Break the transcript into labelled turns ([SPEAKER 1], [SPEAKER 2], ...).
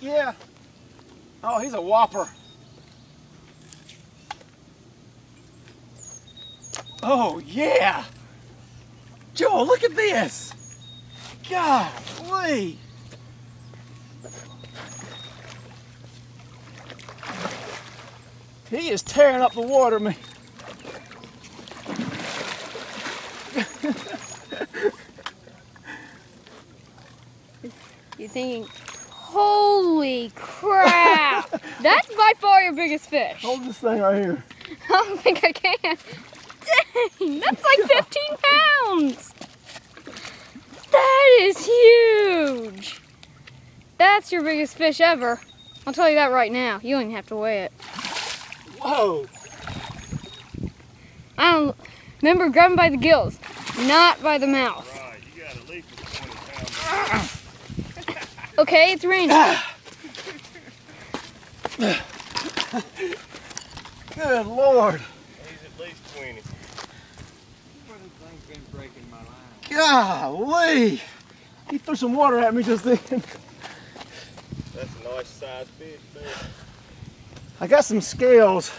[SPEAKER 1] Yeah. Oh, he's a whopper. Oh, yeah. Joel, look at this. Golly. He is tearing up the water, man.
[SPEAKER 2] You thinking, holy crap! That's by far your biggest fish.
[SPEAKER 1] Hold this thing right here.
[SPEAKER 2] I don't think I can. Dang, that's like 15 pounds. That is huge. That's your biggest fish ever. I'll tell you that right now. You don't even have to weigh it.
[SPEAKER 1] Whoa.
[SPEAKER 2] I don't. Remember, grab him by the gills, not by the mouth.
[SPEAKER 3] Right, you got at least a 20 pound. Ah!
[SPEAKER 2] Okay, it's raining. Ah.
[SPEAKER 1] Good Lord.
[SPEAKER 3] He's at least 20.
[SPEAKER 1] Golly. He threw some water at me just then.
[SPEAKER 3] That's a nice sized fish there.
[SPEAKER 1] I got some scales